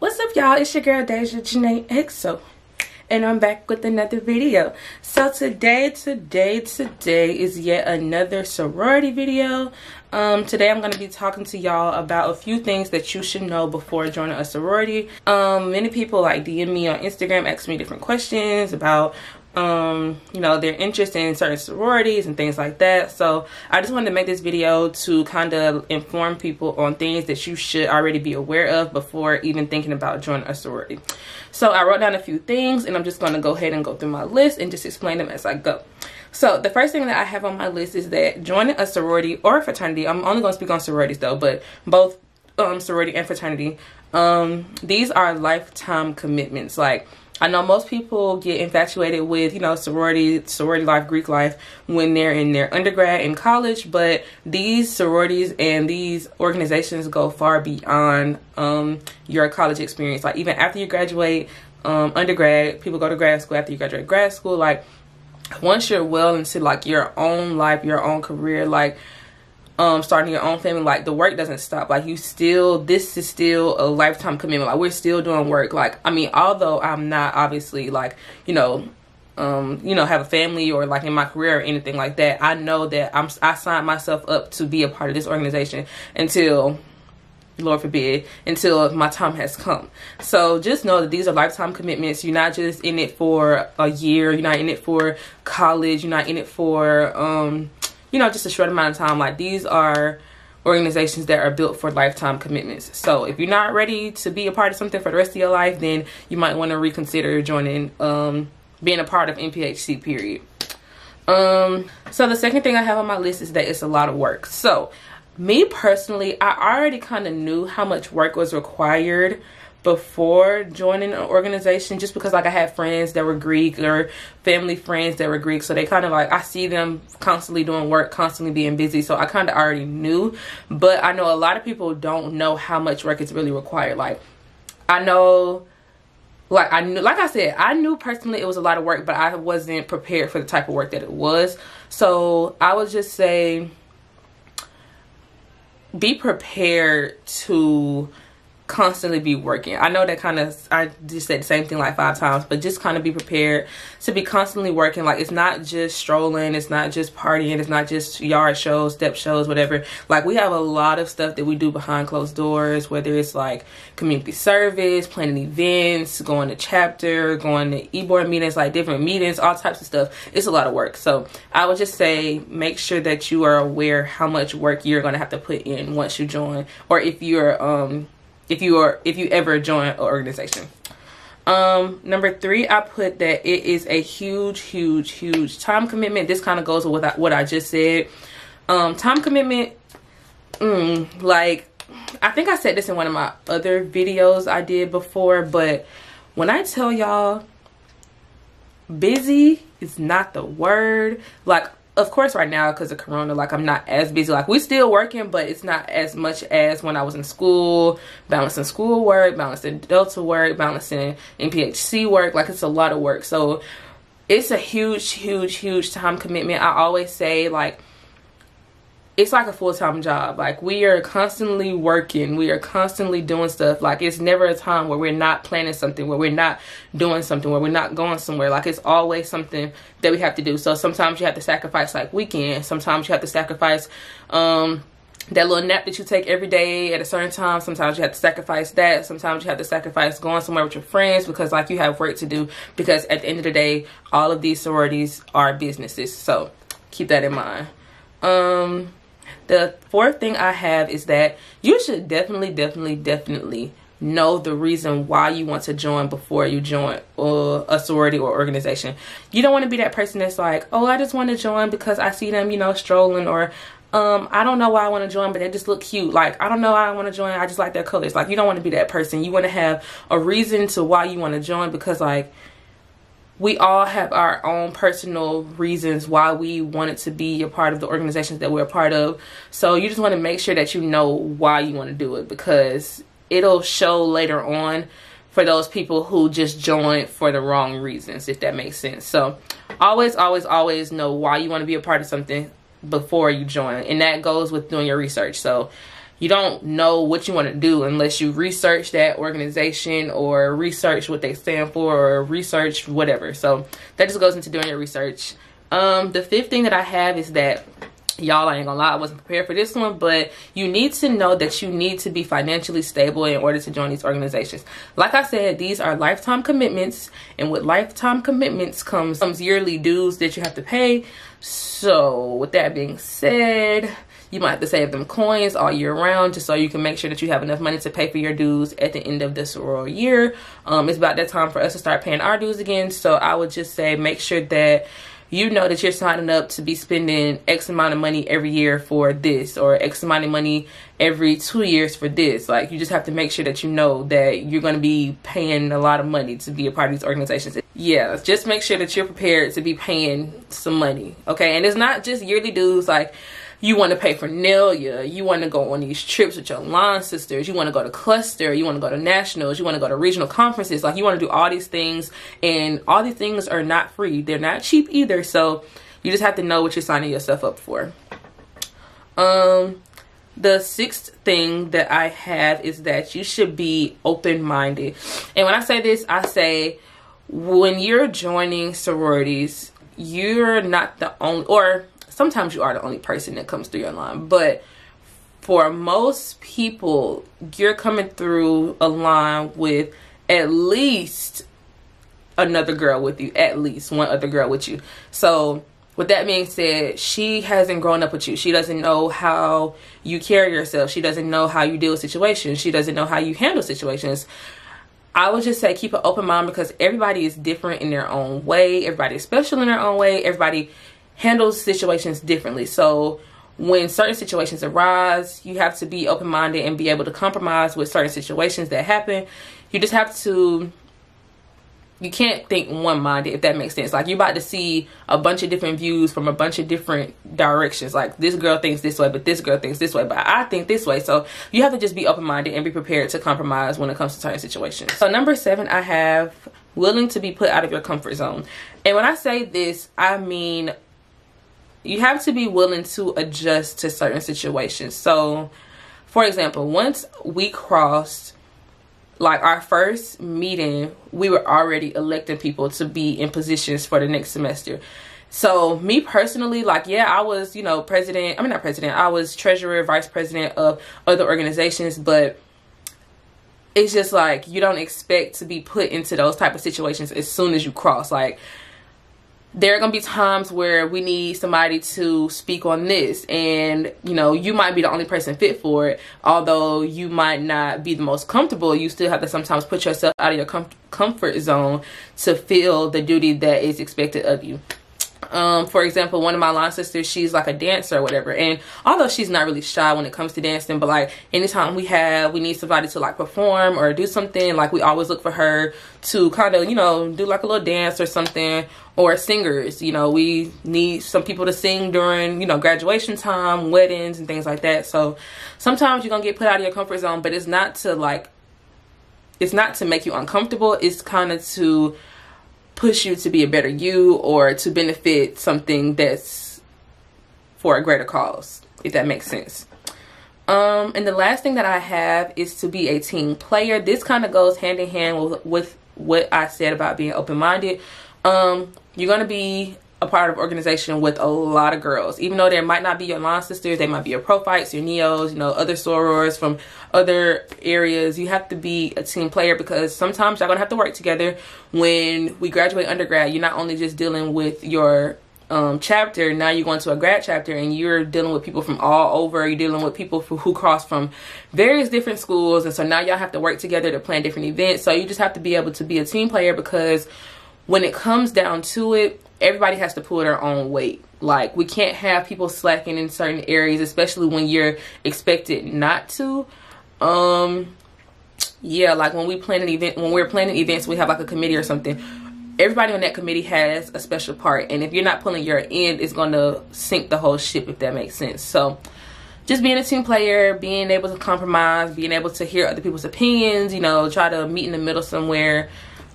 What's up y'all? It's your girl Deja Janay XO and I'm back with another video. So today, today, today is yet another sorority video. Um, today I'm going to be talking to y'all about a few things that you should know before joining a sorority. Um, many people like DM me on Instagram, ask me different questions about um you know their interest in certain sororities and things like that. So i just wanted to make this video to kind of inform people on things that you should already be aware of before even thinking about joining a sorority. So i wrote down a few things and i'm just going to go ahead and go through my list and just explain them as i go. So the first thing that i have on my list is that joining a sorority or a fraternity i'm only going to speak on sororities though but both um sorority and fraternity um these are lifetime commitments. Like I know most people get infatuated with, you know, sorority, sorority life, Greek life when they're in their undergrad and college, but these sororities and these organizations go far beyond um, your college experience. Like even after you graduate um, undergrad, people go to grad school after you graduate grad school. Like once you're well into like your own life, your own career, like um starting your own family like the work doesn't stop. Like you still this is still a lifetime commitment. Like we're still doing work. Like i mean although i'm not obviously like you know um you know have a family or like in my career or anything like that i know that i'm i signed myself up to be a part of this organization until lord forbid until my time has come. So just know that these are lifetime commitments. You're not just in it for a year. You're not in it for college. You're not in it for um you know, just a short amount of time. Like these are organizations that are built for lifetime commitments. So if you're not ready to be a part of something for the rest of your life, then you might want to reconsider joining, um, being a part of NPHC period. Um, so the second thing I have on my list is that it's a lot of work. So me personally, I already kind of knew how much work was required before joining an organization just because like I had friends that were Greek or family friends that were Greek. So they kind of like I see them constantly doing work constantly being busy. So I kind of already knew. But I know a lot of people don't know how much work is really required. Like I know like I knew like I said I knew personally it was a lot of work but I wasn't prepared for the type of work that it was. So I would just say be prepared to constantly be working. I know that kind of, I just said the same thing like five times, but just kind of be prepared to be constantly working. Like it's not just strolling, it's not just partying, it's not just yard shows, step shows, whatever. Like we have a lot of stuff that we do behind closed doors, whether it's like community service, planning events, going to chapter, going to e-board meetings, like different meetings, all types of stuff. It's a lot of work. So I would just say make sure that you are aware how much work you're going to have to put in once you join or if you're, um, if you are if you ever join an organization. Um number three i put that it is a huge huge huge time commitment. This kind of goes with what I, just said. Um time commitment mm, like i think i said this in one of my other videos i did before but when i tell y'all busy is not the word. Like of course right now because of corona like i'm not as busy. Like we're still working but it's not as much as when i was in school balancing school work balancing delta work balancing nphc work. Like it's a lot of work. So it's a huge huge huge time commitment. I always say like it's like a full-time job. Like we are constantly working. We are constantly doing stuff. Like it's never a time where we're not planning something where we're not doing something where we're not going somewhere. Like it's always something that we have to do. So sometimes you have to sacrifice like weekends sometimes you have to sacrifice um that little nap that you take every day at a certain time. Sometimes you have to sacrifice that. Sometimes you have to sacrifice going somewhere with your friends because like you have work to do. Because at the end of the day all of these sororities are businesses. So keep that in mind. Um the fourth thing I have is that you should definitely, definitely, definitely know the reason why you want to join before you join uh, a sorority or organization. You don't want to be that person that's like, oh, I just want to join because I see them, you know, strolling or um, I don't know why I want to join, but they just look cute. Like, I don't know why I want to join. I just like their colors. Like, you don't want to be that person. You want to have a reason to why you want to join because, like, we all have our own personal reasons why we wanted to be a part of the organizations that we're a part of. So you just want to make sure that you know why you want to do it because it'll show later on for those people who just join for the wrong reasons, if that makes sense. So always, always, always know why you want to be a part of something before you join and that goes with doing your research so you don't know what you want to do unless you research that organization or research what they stand for or research whatever. So that just goes into doing your research. Um the fifth thing that i have is that y'all I ain't gonna lie I wasn't prepared for this one but you need to know that you need to be financially stable in order to join these organizations. Like I said these are lifetime commitments and with lifetime commitments comes comes yearly dues that you have to pay. So with that being said you might have to save them coins all year round just so you can make sure that you have enough money to pay for your dues at the end of this sorority year um, it's about that time for us to start paying our dues again so I would just say make sure that you know that you're signing up to be spending X amount of money every year for this or X amount of money every two years for this. Like you just have to make sure that you know that you're going to be paying a lot of money to be a part of these organizations. Yeah, just make sure that you're prepared to be paying some money. Okay, and it's not just yearly dues like you want to pay for Nelia, you want to go on these trips with your line sisters, you want to go to cluster, you want to go to nationals, you want to go to regional conferences, like you want to do all these things and all these things are not free. They're not cheap either. So you just have to know what you're signing yourself up for. Um the sixth thing that I have is that you should be open-minded. And when I say this, I say when you're joining sororities, you're not the only or sometimes you are the only person that comes through your line but for most people you're coming through a line with at least another girl with you at least one other girl with you. So with that being said she hasn't grown up with you. She doesn't know how you carry yourself. She doesn't know how you deal with situations. She doesn't know how you handle situations. I would just say keep an open mind because everybody is different in their own way. Everybody is special in their own way. Everybody handles situations differently. So when certain situations arise, you have to be open minded and be able to compromise with certain situations that happen. You just have to you can't think one minded if that makes sense. Like you're about to see a bunch of different views from a bunch of different directions. Like this girl thinks this way, but this girl thinks this way, but I think this way. So you have to just be open minded and be prepared to compromise when it comes to certain situations. So number seven, I have willing to be put out of your comfort zone. And when I say this, I mean you have to be willing to adjust to certain situations. So, for example, once we crossed like our first meeting, we were already electing people to be in positions for the next semester. So me personally, like, yeah, I was, you know, president, I mean, not president, I was treasurer, vice president of other organizations, but it's just like, you don't expect to be put into those type of situations as soon as you cross. Like, there are going to be times where we need somebody to speak on this. And you know you might be the only person fit for it. Although you might not be the most comfortable you still have to sometimes put yourself out of your com comfort zone to feel the duty that is expected of you um, for example, one of my line sisters, she's like a dancer or whatever. And although she's not really shy when it comes to dancing, but like anytime we have, we need somebody to like perform or do something, like we always look for her to kind of, you know, do like a little dance or something or singers, you know, we need some people to sing during, you know, graduation time, weddings and things like that. So sometimes you're to get put out of your comfort zone, but it's not to like, it's not to make you uncomfortable. It's kind of to push you to be a better you or to benefit something that's for a greater cause, if that makes sense. Um, and the last thing that I have is to be a team player. This kind of goes hand in hand with, with what I said about being open-minded. Um, you're going to be a part of organization with a lot of girls. Even though there might not be your line sisters, they might be your prophytes, your neos, you know, other sorors from other areas. You have to be a team player because sometimes y'all gonna have to work together. When we graduate undergrad, you're not only just dealing with your um, chapter, now you're going to a grad chapter and you're dealing with people from all over. You're dealing with people who cross from various different schools. And so now y'all have to work together to plan different events. So you just have to be able to be a team player because when it comes down to it, everybody has to pull their own weight. Like we can't have people slacking in certain areas, especially when you're expected not to. Um yeah, like when we plan an event when we're planning events, we have like a committee or something. Everybody on that committee has a special part, and if you're not pulling your end, it's gonna sink the whole ship if that makes sense. So just being a team player, being able to compromise, being able to hear other people's opinions, you know, try to meet in the middle somewhere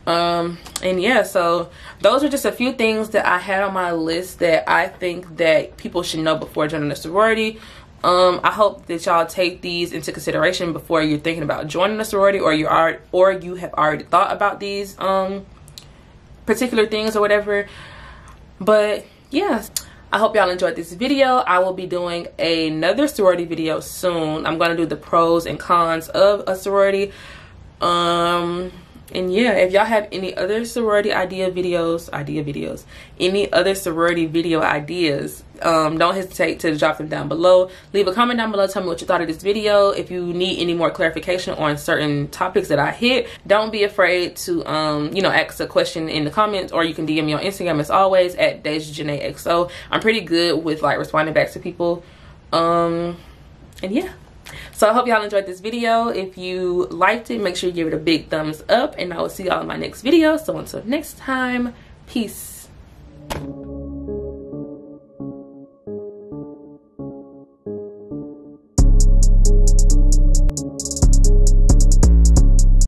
um and yeah so those are just a few things that i had on my list that i think that people should know before joining a sorority um i hope that y'all take these into consideration before you're thinking about joining a sorority or you are or you have already thought about these um particular things or whatever but yeah I hope y'all enjoyed this video. I will be doing another sorority video soon. I'm going to do the pros and cons of a sorority. Um, and yeah if y'all have any other sorority idea videos idea videos any other sorority video ideas um, don't hesitate to drop them down below. Leave a comment down below tell me what you thought of this video. If you need any more clarification on certain topics that i hit don't be afraid to um, you know ask a question in the comments or you can dm me on instagram as always at xo i'm pretty good with like responding back to people. Um and yeah so i hope y'all enjoyed this video. If you liked it make sure you give it a big thumbs up and i will see y'all in my next video. So until next time peace